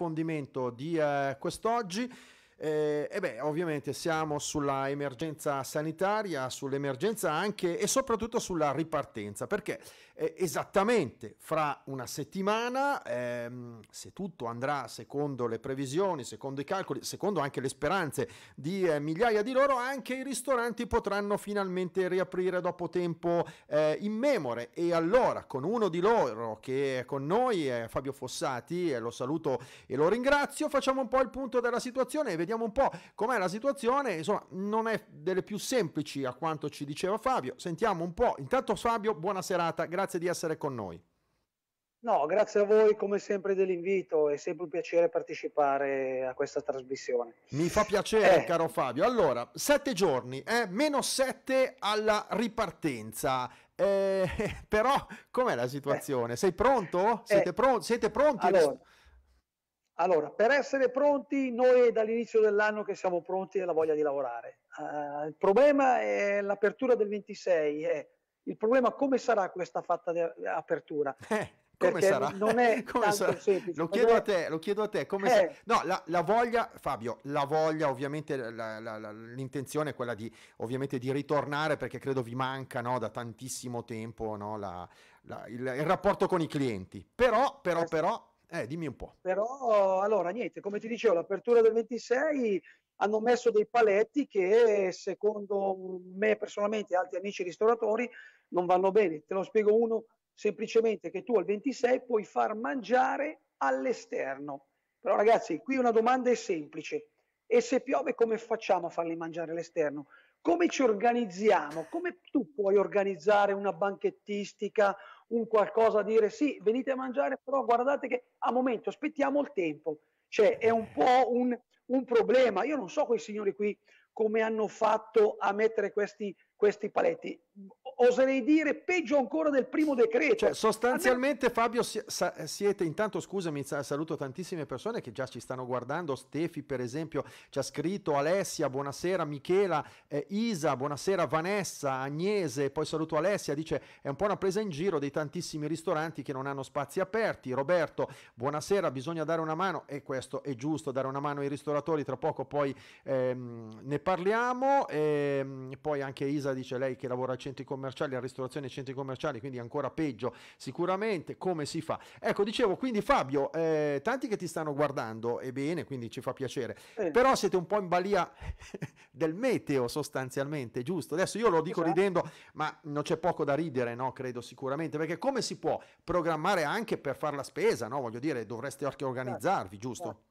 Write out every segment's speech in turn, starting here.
approfondimento di eh, quest'oggi. Eh, e beh, ovviamente siamo sulla emergenza sanitaria, sull'emergenza anche e soprattutto sulla ripartenza, perché eh, esattamente fra una settimana, ehm, se tutto andrà secondo le previsioni, secondo i calcoli, secondo anche le speranze di eh, migliaia di loro, anche i ristoranti potranno finalmente riaprire dopo tempo eh, immemore. E allora, con uno di loro che è con noi, è Fabio Fossati, lo saluto e lo ringrazio, facciamo un po' il punto della situazione e vediamo un po' com'è la situazione, insomma non è delle più semplici a quanto ci diceva Fabio, sentiamo un po'. Intanto Fabio, buona serata, grazie di essere con noi. No, grazie a voi come sempre dell'invito, è sempre un piacere partecipare a questa trasmissione. Mi fa piacere, eh. caro Fabio. Allora, sette giorni, eh? meno sette alla ripartenza. Eh, però, com'è la situazione? Eh. Sei pronto? Siete, eh. pro- siete pronti? Allora, allora, per essere pronti, noi dall'inizio dell'anno che siamo pronti e la voglia di lavorare. Uh, il problema è l'apertura del 26, è il problema come sarà questa fatta di apertura. Eh, come sarà? Non è come sarà? semplice. Lo chiedo a te, lo chiedo a te. Come eh. No, la, la, voglia, Fabio, la voglia, ovviamente la, la, l'intenzione è quella di, ovviamente, di ritornare perché credo vi manca no, da tantissimo tempo no, il, il, rapporto con i clienti. Però, però, eh. però eh, dimmi un po'. Però, allora, niente, come ti dicevo, l'apertura del 26 hanno messo dei paletti che secondo me personalmente e altri amici ristoratori non vanno bene. Te lo spiego uno semplicemente che tu al 26 puoi far mangiare all'esterno. Però ragazzi, qui una domanda è semplice. E se piove come facciamo a farli mangiare all'esterno? Come ci organizziamo? Come tu puoi organizzare una banchettistica un qualcosa, dire sì, venite a mangiare, però guardate che a momento aspettiamo il tempo. Cioè è un po' un, un problema. Io non so quei signori qui come hanno fatto a mettere questi, questi paletti. Oserei dire peggio ancora del primo decreto. Cioè, sostanzialmente, me... Fabio, siete intanto, scusami, saluto tantissime persone che già ci stanno guardando. Stefi, per esempio, ci ha scritto Alessia, buonasera, Michela, eh, Isa, buonasera, Vanessa, Agnese, poi saluto Alessia, dice è un po' una presa in giro dei tantissimi ristoranti che non hanno spazi aperti. Roberto, buonasera, bisogna dare una mano, e questo è giusto, dare una mano ai ristoratori, tra poco poi ehm, ne parliamo. E, ehm, poi anche Isa dice lei che lavora a centri commerciali, a ristorazione e centri commerciali, quindi ancora peggio sicuramente. Come si fa? Ecco, dicevo, quindi Fabio, eh, tanti che ti stanno guardando, e bene, quindi ci fa piacere, eh. però siete un po' in balia del meteo sostanzialmente, giusto? Adesso io lo dico esatto. ridendo, ma non c'è poco da ridere, no? Credo sicuramente, perché come si può programmare anche per fare la spesa, no? Voglio dire, dovreste anche organizzarvi, giusto? Esatto.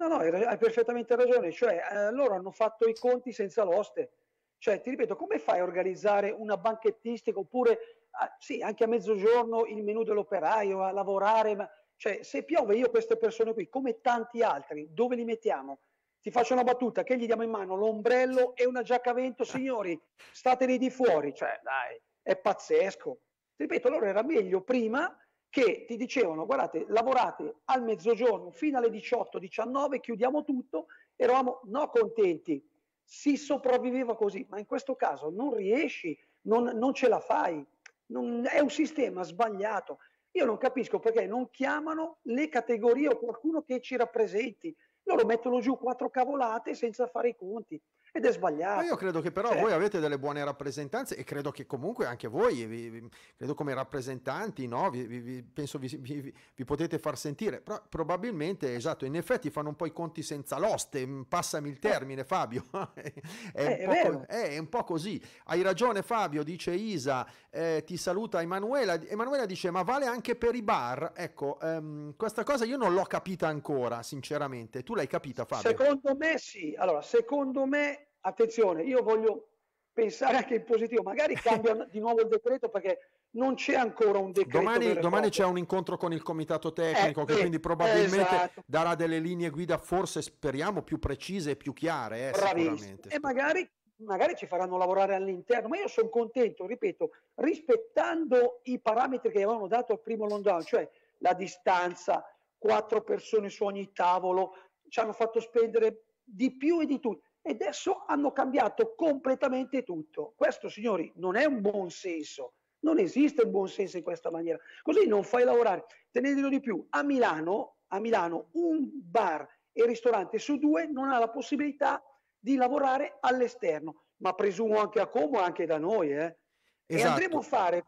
No, no, hai perfettamente ragione, cioè eh, loro hanno fatto i conti senza l'oste, cioè, ti ripeto, come fai a organizzare una banchettistica oppure, ah, sì, anche a mezzogiorno il menù dell'operaio, a lavorare, ma cioè, se piove io queste persone qui, come tanti altri, dove li mettiamo? Ti faccio una battuta, che gli diamo in mano l'ombrello e una giacca a vento, signori, state lì di fuori, cioè, dai, è pazzesco. Ti ripeto, allora era meglio prima che ti dicevano, guardate, lavorate al mezzogiorno fino alle 18-19, chiudiamo tutto, eravamo no contenti, si sopravviveva così, ma in questo caso non riesci, non, non ce la fai, non, è un sistema sbagliato. Io non capisco perché non chiamano le categorie o qualcuno che ci rappresenti. Loro mettono giù quattro cavolate senza fare i conti ed è sbagliato. Ma io credo che però cioè... voi avete delle buone rappresentanze e credo che comunque anche voi, vi, vi, credo come rappresentanti, no? vi, penso vi, potete far sentire, però probabilmente, esatto, in effetti fanno un po' i conti senza l'oste, mm, passami il eh. termine Fabio, è, eh, un è, è, un po', così, hai ragione Fabio, dice Isa, eh, ti saluta Emanuela, Emanuela dice ma vale anche per i bar, ecco, ehm, questa cosa io non l'ho capita ancora, sinceramente, tu l'hai capita Fabio? Secondo me sì, allora secondo me attenzione, io voglio pensare anche in positivo, magari cambia di nuovo il decreto perché non c'è ancora un decreto. Domani, domani c'è un incontro con il comitato tecnico eh, che eh, quindi probabilmente esatto. darà delle linee guida, forse speriamo più precise e più chiare. Eh, e magari, magari ci faranno lavorare all'interno, ma io sono contento, ripeto, rispettando i parametri che avevano dato al primo lockdown, cioè la distanza, quattro persone su ogni tavolo, ci hanno fatto spendere di più e di tutto e adesso hanno cambiato completamente tutto. Questo, signori, non è un buon senso. Non esiste un buon senso in questa maniera. Così non fai lavorare. Tenetelo di più. A Milano, a Milano un bar e ristorante su due non ha la possibilità di lavorare all'esterno, ma presumo anche a Como, anche da noi. Eh. Esatto. E andremo a fare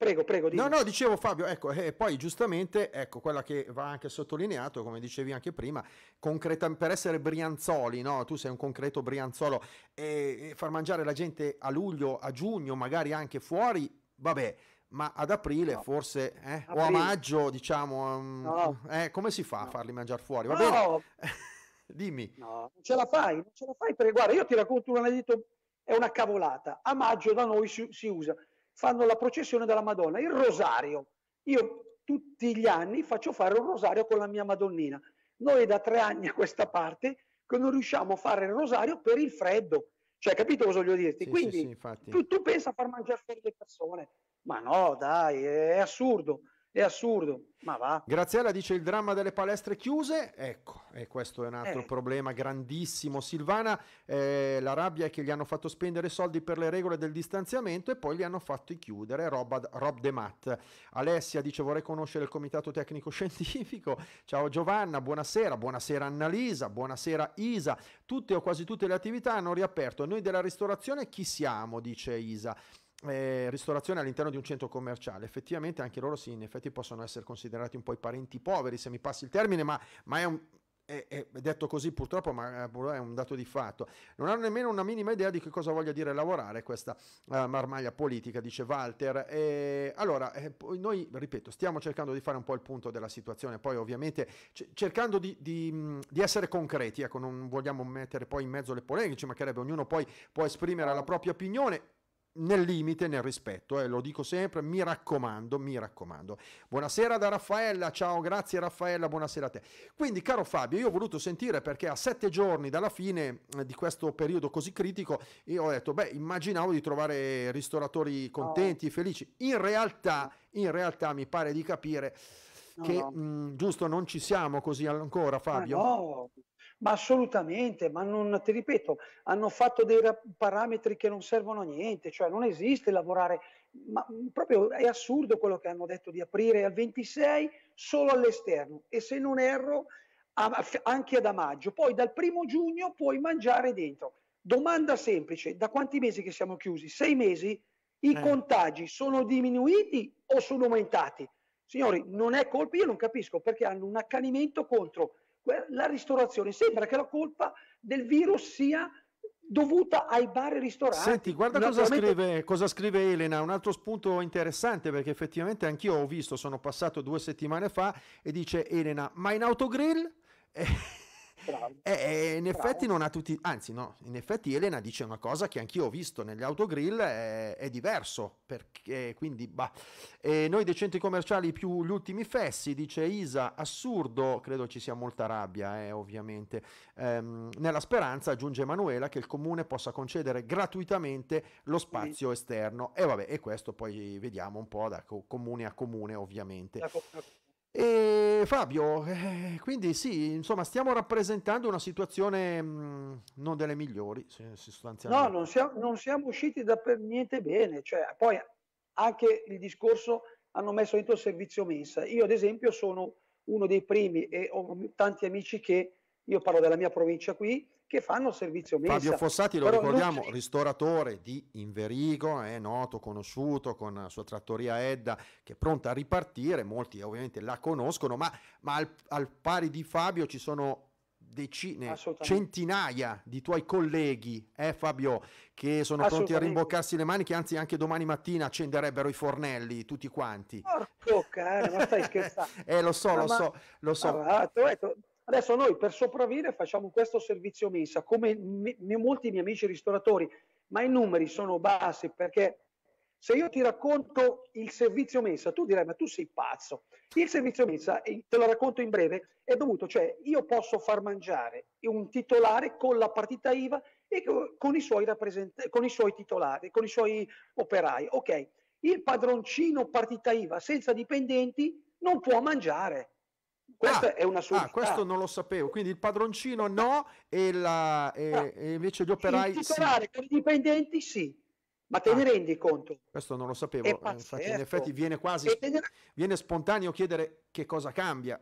Prego, prego. Dimmi. No, no, dicevo Fabio, ecco, e eh, poi giustamente, ecco, quella che va anche sottolineato, come dicevi anche prima, concreta, per essere brianzoli, no? Tu sei un concreto brianzolo e, far mangiare la gente a luglio, a giugno, magari anche fuori, vabbè, ma ad aprile no. forse, eh? aprile. o a maggio, diciamo, um, no. eh, come si fa a farli mangiare fuori? Va bene? Dimmi. No, non ce la fai, non ce la fai perché guarda, io ti racconto un aneddoto, è una cavolata. A maggio da noi si, si usa fanno la processione della Madonna, il rosario. Io tutti gli anni faccio fare un rosario con la mia Madonnina. Noi da tre anni a questa parte che non riusciamo a fare il rosario per il freddo. Cioè, capito cosa voglio dirti? Sì, Quindi sì, sì, tu, tu pensa a far mangiare fuori le persone. Ma no, dai, è assurdo è assurdo, ma va. Graziella dice il dramma delle palestre chiuse, ecco, e questo è un altro eh. problema grandissimo. Silvana, eh, la rabbia è che gli hanno fatto spendere soldi per le regole del distanziamento e poi li hanno fatti chiudere, roba, Rob De Matt. Alessia dice vorrei conoscere il comitato tecnico scientifico. Ciao Giovanna, buonasera, buonasera Annalisa, buonasera Isa. Tutte o quasi tutte le attività hanno riaperto. Noi della ristorazione chi siamo? dice Isa eh, ristorazione all'interno di un centro commerciale. Effettivamente anche loro sì, in effetti possono essere considerati un po' i parenti poveri, se mi passi il termine, ma, ma è un, è, detto così purtroppo, ma è un dato di fatto. Non hanno nemmeno una minima idea di che cosa voglia dire lavorare questa uh, marmaglia politica, dice Walter. E, allora, eh, noi, ripeto, stiamo cercando di fare un po' il punto della situazione, poi ovviamente c- cercando di, di, di, essere concreti, ecco, non vogliamo mettere poi in mezzo le polemiche, ci mancherebbe, ognuno poi può esprimere la propria opinione nel limite, nel rispetto, eh, lo dico sempre, mi raccomando, mi raccomando. Buonasera da Raffaella, ciao, grazie Raffaella, buonasera a te. Quindi, caro Fabio, io ho voluto sentire perché a sette giorni dalla fine eh, di questo periodo così critico, io ho detto, beh, immaginavo di trovare ristoratori contenti, oh. felici. In realtà, in realtà mi pare di capire che, no. Mh, giusto, non ci siamo così ancora, Fabio. No, ma assolutamente, ma non, ti ripeto, hanno fatto dei parametri che non servono a niente, cioè non esiste lavorare, ma proprio è assurdo quello che hanno detto di aprire al 26 solo all'esterno e se non erro anche ad maggio, poi dal primo giugno puoi mangiare dentro. Domanda semplice, da quanti mesi che siamo chiusi? Sei mesi? I eh. contagi sono diminuiti o sono aumentati? Signori, non è colpa, io non capisco perché hanno un accanimento contro la ristorazione. Sembra che la colpa del virus sia dovuta ai bar e ristoranti. Senti, guarda cosa scrive, cosa scrive, Elena, un altro spunto interessante perché effettivamente anch'io ho visto, sono passato due settimane fa e dice Elena, ma in autogrill? Eh, e, e in Bravo. effetti non ha tutti, anzi no, in effetti Elena dice una cosa che anch'io ho visto negli autogrill, è, è diverso, perché quindi bah. E noi dei centri commerciali più gli ultimi fessi, dice Isa, assurdo, credo ci sia molta rabbia eh, ovviamente, ehm, nella speranza, aggiunge Emanuela, che il comune possa concedere gratuitamente lo spazio sì. esterno e vabbè, e questo poi vediamo un po' da comune a comune ovviamente. E Fabio, eh, quindi sì, insomma, stiamo rappresentando una situazione mh, mm, non delle migliori, sostanzialmente. No, non siamo, non siamo usciti da per niente bene, cioè, poi anche il discorso hanno messo dentro il servizio mensa. Io, ad esempio, sono uno dei primi e ho tanti amici che, io parlo della mia provincia qui, che fanno servizio mensa. Fabio Fossati, lo Però ricordiamo, non... ristoratore di Inverigo, è noto, conosciuto con la sua trattoria Edda, che è pronta a ripartire, molti ovviamente la conoscono, ma, ma al, al pari di Fabio ci sono decine, centinaia di tuoi colleghi, eh Fabio, che sono pronti a rimboccarsi le mani, che anzi anche domani mattina accenderebbero i fornelli tutti quanti. Porco cane, ma stai scherzando? eh lo so, no, lo ma... so, lo so. Detto, Adesso noi per sopravvivere facciamo questo servizio mensa, come me, molti miei amici ristoratori, ma i numeri sono bassi perché se io ti racconto il servizio mensa, tu direi ma tu sei pazzo. Il servizio mensa, te lo racconto in breve, è dovuto, cioè io posso far mangiare un titolare con la partita IVA e con i suoi, con i suoi titolari, con i suoi operai. Ok, il padroncino partita IVA senza dipendenti non può mangiare. Questa ah, è una soluzione. Ah, questo non lo sapevo. Quindi il padroncino no e, la, e, no. e invece gli operai il titolare sì. con i dipendenti sì. Ma te ah, ne rendi conto? Questo non lo sapevo. Infatti, in effetti viene quasi ne... viene spontaneo chiedere che cosa cambia.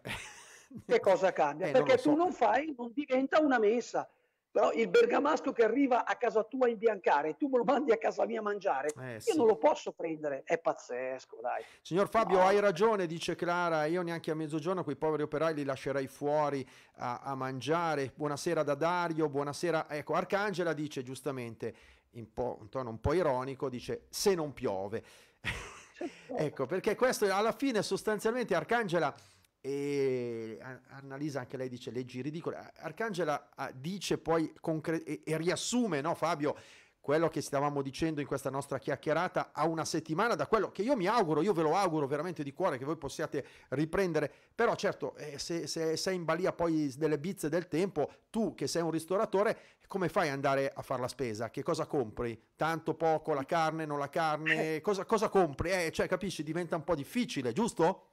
che cosa cambia? Eh, Perché so. tu non fai, non diventa una messa. Però il bergamasco che arriva a casa tua a imbiancare, tu me lo mandi a casa mia a mangiare, Eh, io sì. non lo posso prendere, è pazzesco, dai. Signor Fabio, No. hai ragione, dice Clara, io neanche a mezzogiorno quei poveri operai li lascerei fuori a, a mangiare. Buonasera da Dario, buonasera. Ecco, Arcangela dice giustamente, in, po', in tono un po' ironico, dice se non piove. ecco, perché questo alla fine sostanzialmente Arcangela e Annalisa anche lei dice leggi ridicole. Arcangela ah, dice poi concre- e, e riassume, no Fabio, quello che stavamo dicendo in questa nostra chiacchierata a una settimana da quello che io mi auguro, io ve lo auguro veramente di cuore che voi possiate riprendere, però certo eh, se, se sei in balia poi delle bizze del tempo, tu che sei un ristoratore, come fai ad andare a fare la spesa? Che cosa compri? Tanto poco, la carne, non la carne? Cosa, cosa compri? Eh, cioè capisci, diventa un po' difficile, giusto?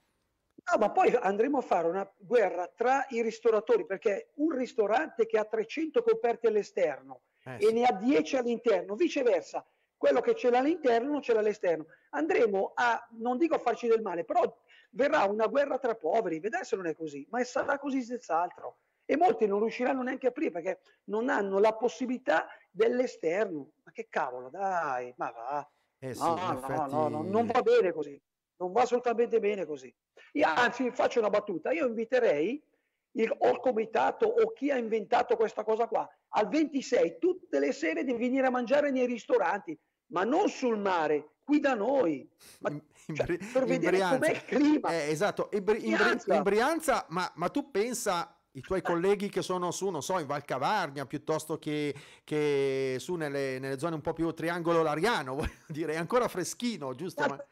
No, ma poi andremo a fare una guerra tra i ristoratori, perché un ristorante che ha 300 coperti all'esterno Eh, e sì. ne ha 10 all'interno, viceversa, quello che ce l'ha all'interno non ce l'ha all'esterno. Andremo a, non dico a farci del male, però verrà una guerra tra poveri, vedrai se non è così, ma sarà così senz'altro. E molti non riusciranno neanche a aprire perché non hanno la possibilità dell'esterno. Ma che cavolo, dai, ma va. Eh sì, No, no, effetti- no, no, non va bene così, non va assolutamente bene così. Io, anzi, faccio una battuta, io inviterei il, o il comitato o chi ha inventato questa cosa qua al 26 tutte le sere di venire a mangiare nei ristoranti, ma non sul mare, qui da noi, ma, In- cioè, per vedere com'è il clima. Eh, esatto, in, in in Brianza, ma, ma tu pensa i tuoi colleghi che sono su, non so, in Val Cavarnia piuttosto che, che su nelle, nelle zone un po' più triangolo lariano, voglio dire, è ancora freschino, giusto? Ma-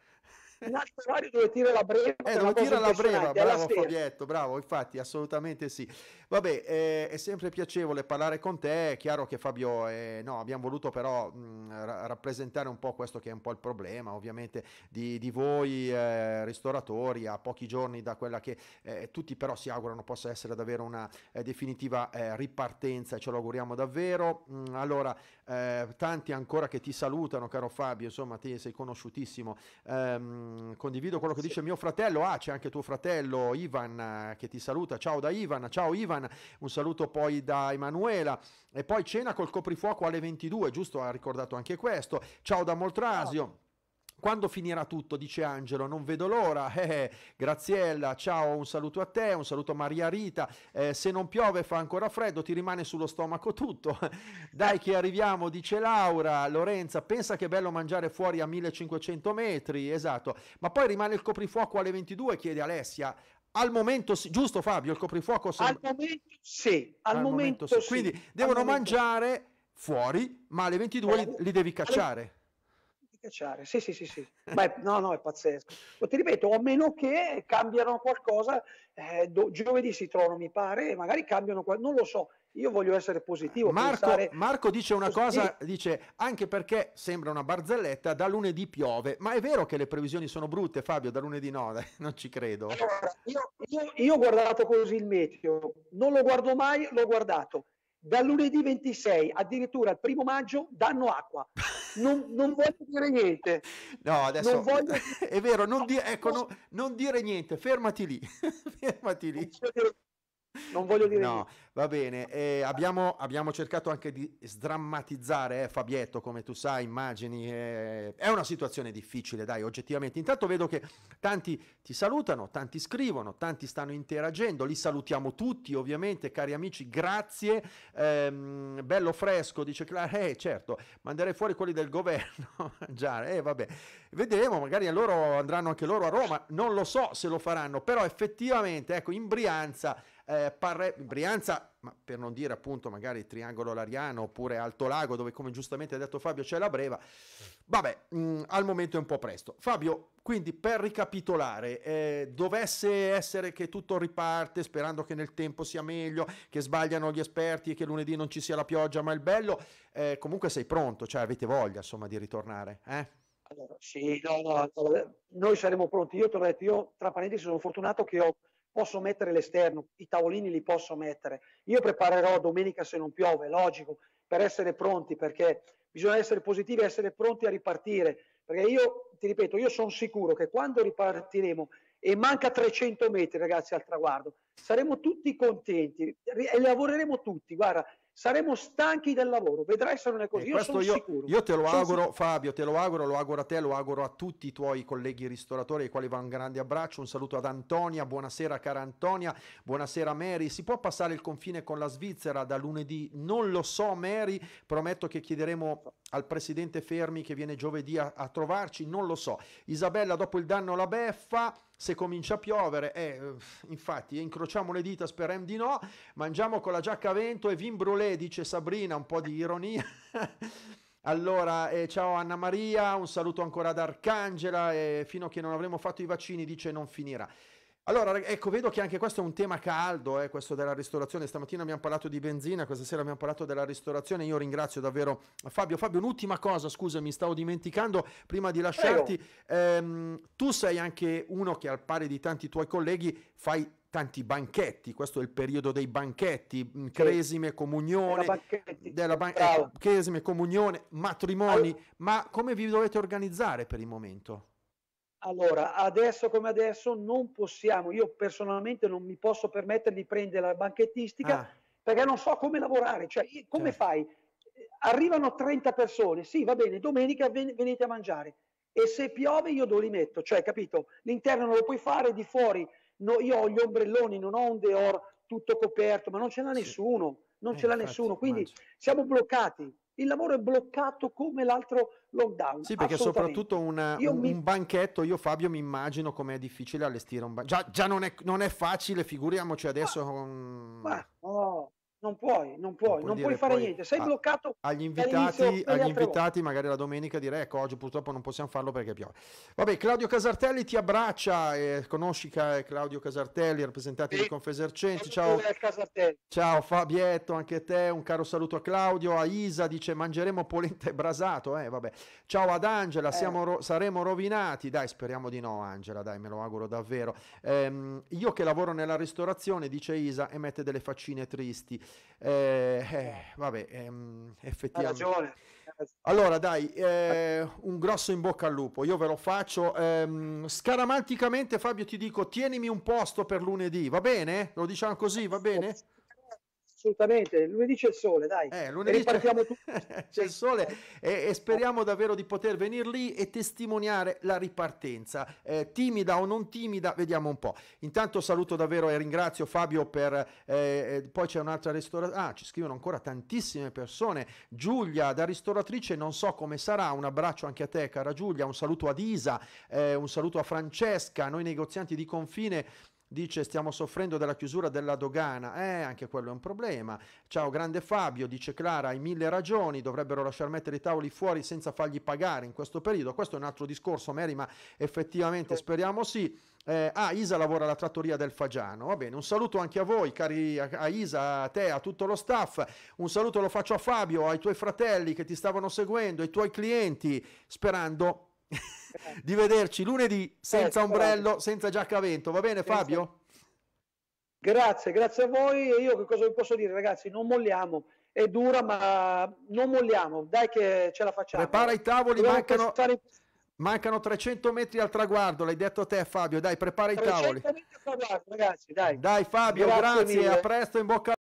Un altro orario dove tira la breva, eh, dove tira la breva, bravo. Fabietto, bravo, infatti, assolutamente sì. Vabbè, eh, è sempre piacevole parlare con te, è chiaro che Fabio, eh, no, abbiamo voluto però mh, ra- rappresentare un po' questo che è un po' il problema, ovviamente, di, di voi eh, ristoratori a pochi giorni da quella che eh, tutti però si augurano possa essere davvero una eh, definitiva eh, ripartenza e ce lo auguriamo davvero. Mm, allora, tanti ancora che ti salutano, caro Fabio, insomma, ti sei conosciutissimo. Ehm, condivido quello che dice mio fratello. Ah, c'è anche tuo fratello Ivan che ti saluta. Ciao da Ivan. Ciao Ivan. Un saluto poi da Emanuela. E poi cena col coprifuoco alle 22, giusto? Ha ricordato anche questo. Ciao da Moltrasio. Quando finirà tutto? Dice Angelo, non vedo l'ora. Eh, Graziella, ciao, un saluto a te, un saluto a Maria Rita. Eh, se non piove fa ancora freddo, ti rimane sullo stomaco tutto. Dai che arriviamo, dice Laura. Lorenza, pensa che è bello mangiare fuori a 1500 metri, esatto. Ma poi rimane il coprifuoco alle 22, chiede Alessia. Al momento sì, giusto Fabio, il coprifuoco Al sembra- momento sì, al, momento, sì. Quindi Al devono momento mangiare fuori, ma alle 22 li, li devi cacciare. di cacciare. Sì, sì, sì, sì. Ma è- no, no, è pazzesco. Ma ti ripeto, a meno che cambiano qualcosa, eh, do- giovedì si trovano, mi pare, magari cambiano, qual- non lo so. Io voglio essere positivo, Marco. Marco dice una positivo. cosa, dice anche perché sembra una barzelletta, da lunedì piove, ma è vero che le previsioni sono brutte Fabio, da lunedì no, non ci credo. Allora, io, io- io ho guardato così il meteo, non lo guardo mai, l'ho guardato. Dal lunedì 26 addirittura al primo maggio danno acqua. Non, non voglio dire niente. No, adesso Non voglio- è vero, non, di- ecco, no- non dire niente, fermati lì, fermati Non lì. Non voglio dire No, niente. va bene. eh, abbiamo, abbiamo cercato anche di sdrammatizzare, eh, Fabietto, come tu sai, immagini. eh, è una situazione difficile, dai, oggettivamente. Intanto vedo che tanti ti salutano, tanti scrivono, tanti stanno interagendo. Li salutiamo tutti, ovviamente, cari amici. Grazie. Ehm, bello fresco, dice Clara. Eh, certo, manderei fuori quelli del governo. Già, eh, vabbè. Vedremo, magari a loro andranno anche loro a Roma. Non lo so se lo faranno, però effettivamente, ecco, in Brianza eh, Parre- Brianza, ma per non dire appunto magari Triangolo Lariano oppure Alto Lago, dove come giustamente ha detto Fabio c'è la breva. Vabbè, mh, al momento è un po' presto. Fabio, quindi per ricapitolare, eh, dovesse essere che tutto riparte, sperando che nel tempo sia meglio, che sbagliano gli esperti e che lunedì non ci sia la pioggia, ma il bello, eh, comunque sei pronto, cioè avete voglia insomma di ritornare, eh? Allora, sì, no, no, noi saremo pronti. Io ti ho detto, io tra parentesi sono fortunato che ho- posso mettere l'esterno, i tavolini li posso mettere. Io preparerò domenica se non piove, logico, per essere pronti, perché bisogna essere positivi e essere pronti a ripartire. Perché io, ti ripeto, io sono sicuro che quando ripartiremo e manca 300 metri ragazzi al traguardo, saremo tutti contenti e lavoreremo tutti, guarda, saremo stanchi del lavoro, vedrai se non è così, io sono io, sicuro. Io te lo auguro. Fabio, te lo auguro, lo auguro a te, lo auguro a tutti i tuoi colleghi ristoratori, ai quali va un grande abbraccio, un saluto ad Antonia, buonasera cara Antonia, buonasera Mary, si può passare il confine con la Svizzera da lunedì? Non lo so Mary, prometto che chiederemo al presidente Fermi che viene giovedì a, a trovarci, non lo so. Isabella dopo il danno la beffa, se comincia a piovere, eh, infatti incrociamo le dita, speriamo di no, mangiamo con la giacca a vento e vin brûlé, dice Sabrina, un po' di ironia. allora, eh, ciao Anna Maria, un saluto ancora ad Arcangela, e fino a che non avremo fatto i vaccini dice non finirà. Allora, ecco, vedo che anche questo è un tema caldo, eh, questo della ristorazione. Stamattina abbiamo parlato di benzina, questa sera abbiamo parlato della ristorazione. Io ringrazio davvero Fabio. Fabio, un'ultima cosa, scusa, mi stavo dimenticando prima di lasciarti. Ehm, tu sei anche uno che, al pari di tanti tuoi colleghi, fai tanti banchetti. Questo è il periodo dei banchetti, sì. cresime, comunione, della ban- ecco, cresime, comunione, matrimoni. Allora. Ma come vi dovete organizzare per il momento? Allora, adesso come adesso non possiamo, io personalmente non mi posso permettere di prendere la banchettistica ah. perché non so come lavorare, cioè come certo. fai? Arrivano 30 persone, sì va bene, domenica ven- venite a mangiare e se piove io dove li metto? Cioè, capito? L'interno non lo puoi fare, di fuori no, io ho gli ombrelloni, non ho un deor tutto coperto, ma non ce l'ha sì. nessuno, non eh, ce l'ha nessuno, quindi mangio. siamo bloccati il lavoro è bloccato come l'altro lockdown. Sì, perché soprattutto una, un, mi... un, banchetto, io Fabio mi immagino com'è difficile allestire un banchetto. Già, già non, è, non, è, facile, figuriamoci adesso. Ma, con... ma no, non puoi, non puoi, non, non puoi fare niente, sei a, bloccato. Agli invitati, agli invitati magari la domenica direi ecco oggi purtroppo non possiamo farlo perché piove. Vabbè, Claudio Casartelli ti abbraccia, eh, conosci Claudio Casartelli, rappresentante sì. di Confesercenti. Ciao. Ciao Fabietto, anche te, un caro saluto a Claudio, a Isa dice mangeremo polenta e brasato, eh, vabbè. Ciao ad Angela, eh. ro- saremo rovinati, dai speriamo di no Angela, dai me lo auguro davvero. Ehm, io che lavoro nella ristorazione, dice Isa, e mette delle faccine tristi. Eh, eh, vabbè, ehm, effettivamente. ragione. Allora, dai, eh, un grosso in bocca al lupo. Io ve lo faccio. Ehm, scaramanticamente, Fabio, ti dico: tienimi un posto per lunedì, va bene? Lo diciamo così, va bene? Assolutamente. Lunedì c'è il sole, dai. Eh, lunedì c'è... c'è... il sole e, e, speriamo davvero di poter venire lì e testimoniare la ripartenza. Eh, timida o non timida, vediamo un po'. Intanto saluto davvero e ringrazio Fabio per... Eh, eh poi c'è un'altra ristoratrice. Ah, ci scrivono ancora tantissime persone. Giulia, da ristoratrice, non so come sarà. Un abbraccio anche a te, cara Giulia. Un saluto ad Isa, eh, un saluto a Francesca. Noi negozianti di confine dice stiamo soffrendo della chiusura della dogana, eh anche quello è un problema. Ciao grande Fabio, dice Clara, hai mille ragioni, dovrebbero lasciar mettere i tavoli fuori senza fargli pagare in questo periodo. Questo è un altro discorso, Mary, ma effettivamente speriamo sì. Eh, ah, Isa lavora alla trattoria del Fagiano. Va bene, un saluto anche a voi, cari a, a Isa, a te, a tutto lo staff. Un saluto lo faccio a Fabio, ai tuoi fratelli che ti stavano seguendo, ai tuoi clienti, sperando di vederci lunedì senza ombrello, senza giacca a vento. Va bene Fabio? Grazie, grazie a voi. E io che cosa vi posso dire ragazzi? Non molliamo. È dura ma non molliamo. Dai che ce la facciamo. Prepara i tavoli, mancano... Stare... Mancano 300 metri al traguardo, l'hai detto a te Fabio, dai prepara i tavoli. Ragazzi, dai. dai Fabio, grazie, grazie a presto, in bocca